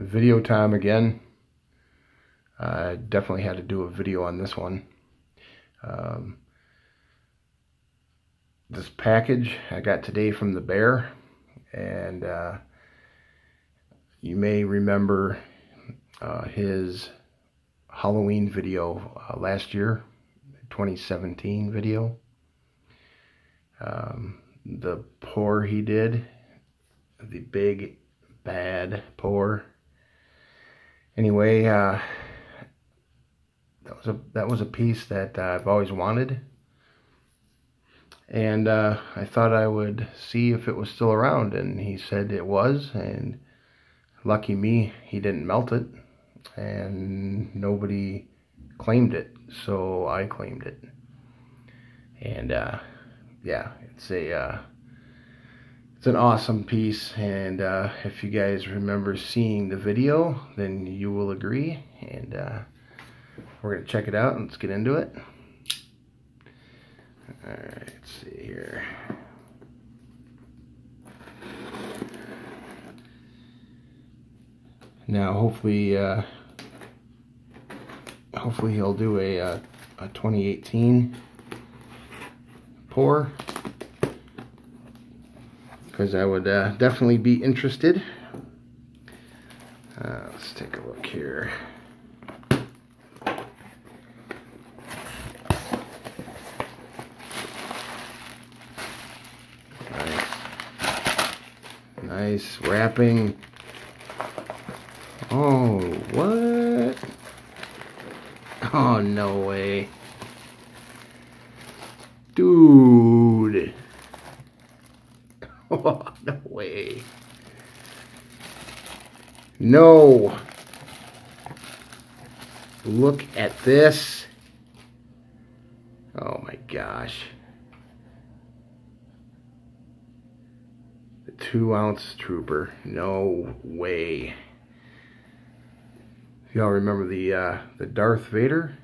video time again. I definitely had to do a video on this one. Um, this package I got today from the bear and uh, you may remember uh, his Halloween video uh, last year 2017 video um, the pour he did the big bad pour anyway uh, that was a that was a piece that uh, I've always wanted. And uh, I thought I would see if it was still around and he said it was and lucky me he didn't melt it and nobody claimed it so I claimed it. And uh, yeah it's a uh, it's an awesome piece and uh, if you guys remember seeing the video then you will agree and uh, we're gonna check it out and let's get into it Alright, let's see here. Now, hopefully, uh, hopefully he'll do a, uh, a 2018 pour because I would uh, definitely be interested. Uh, let's take a look here. Nice wrapping. Oh, what? Oh, no way. Dude. Oh, no way. No. Look at this. Oh my gosh. The two ounce trooper. No way. Y'all remember the uh, the Darth Vader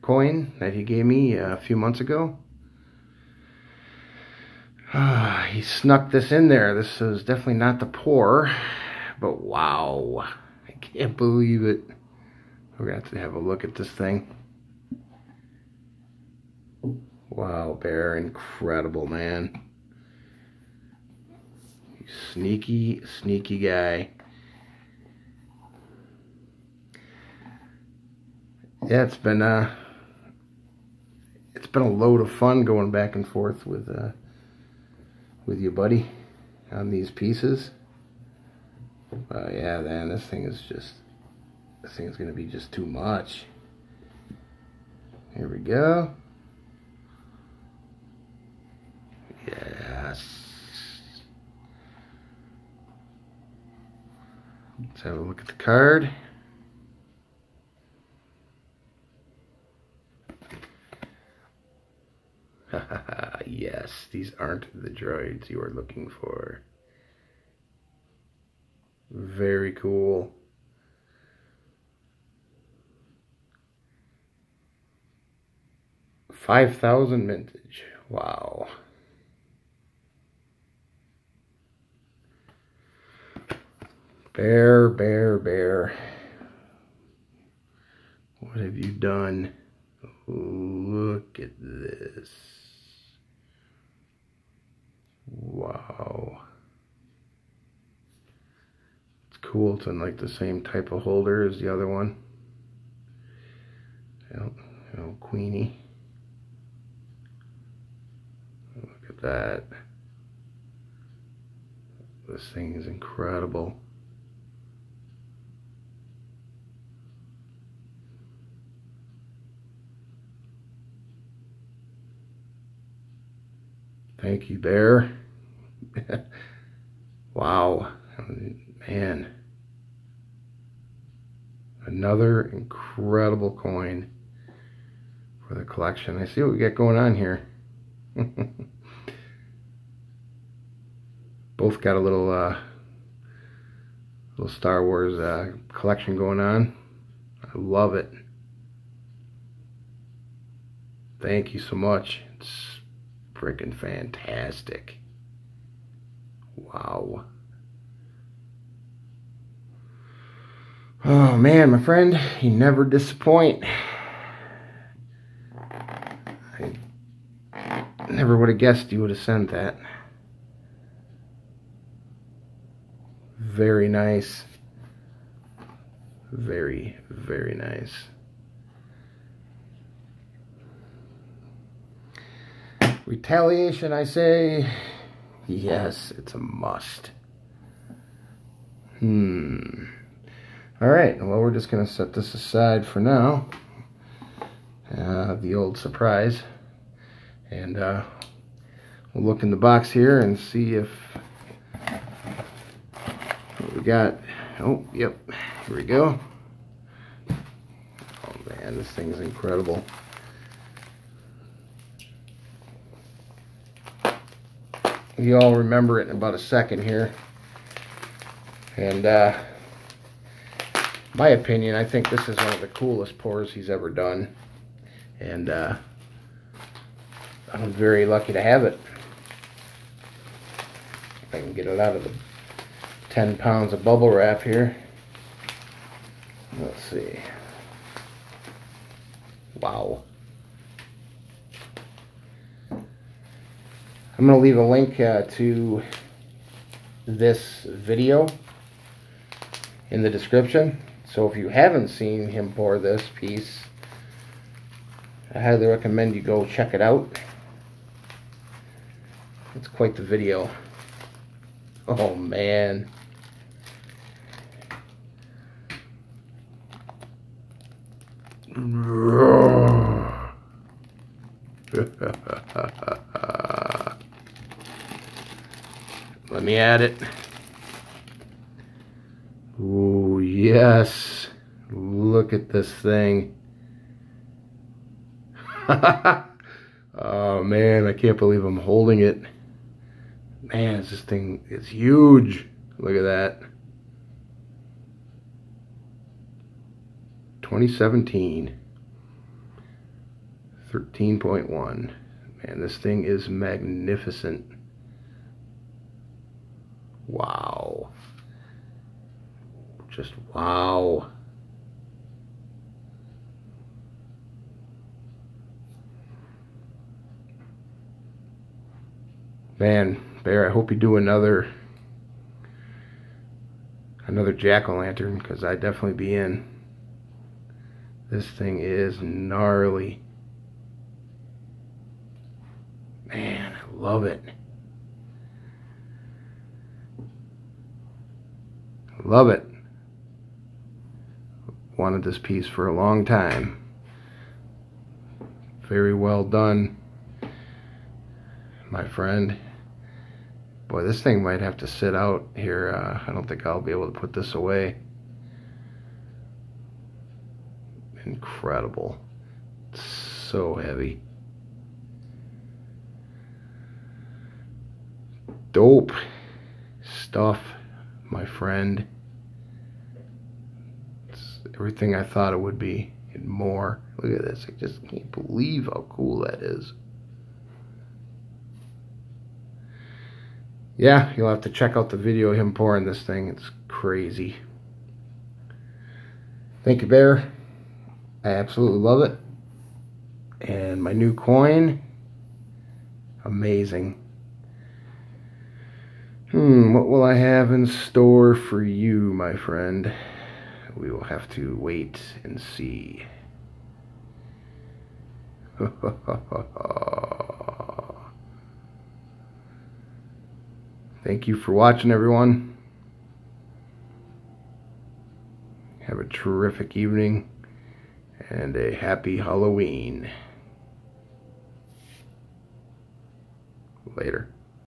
coin that he gave me a few months ago? Uh, he snuck this in there. This is definitely not the pour, but wow. I can't believe it. We're going to have to have a look at this thing. Wow, Bear, incredible, man sneaky, sneaky guy. Yeah, it's been uh, it's been a load of fun going back and forth with uh, with you, buddy, on these pieces. Uh, yeah, man, this thing is just this thing is gonna be just too much. Here we go. Yes. Let's have a look at the card. Yes, these aren't the droids you are looking for. Very cool. Five thousand vintage. Wow. Bear, bear, bear. What have you done? Look at this. Wow. It's cool. It's in like the same type of holder as the other one. You know, Queenie. Look at that. This thing is incredible. Thank you, Bear. wow. Man. Another incredible coin for the collection. I see what we got going on here. Both got a little uh, little Star Wars uh, collection going on. I love it. Thank you so much. It's freaking fantastic. Wow. Oh man, my friend, you never disappoint. I never would have guessed you would have sent that. Very nice. Very, very nice. Retaliation, I say. Yes, it's a must. Hmm. All right, well, we're just going to set this aside for now. Uh, the old surprise. And uh, we'll look in the box here and see if what we got. Oh, yep, here we go. Oh man, this thing's incredible. You all remember it in about a second here. And uh, my opinion, I think this is one of the coolest pours he's ever done. And uh, I'm very lucky to have it. If I can get it out of the 10 pounds of bubble wrap here. Let's see. Wow. I'm going to leave a link uh, to this video in the description. So if you haven't seen him pour this piece, I highly recommend you go check it out. It's quite the video. Oh man. me add it. Oh, yes. Look at this thing. oh, man, I can't believe I'm holding it. Man, this thing is huge. Look at that. 2017. 13.1. Man, this thing is magnificent. Wow. Just wow. Man, Bear, I hope you do another another jack-o'-lantern because I'd definitely be in. This thing is gnarly. Man, I love it. Love it. Wanted this piece for a long time. Very well done, my friend. Boy, this thing might have to sit out here. Uh, I don't think I'll be able to put this away. Incredible. so heavy. Dope stuff, my friend. It's everything I thought it would be and more. Look at this. I just can't believe how cool that is. yeah, you'll have to check out the video of him pouring this thing. It's crazy. Thank you, Bear. I absolutely love it. And my new coin, amazing. Hmm, what will I have in store for you, my friend? We will have to wait and see. Thank you for watching, everyone. Have a terrific evening and a happy Halloween.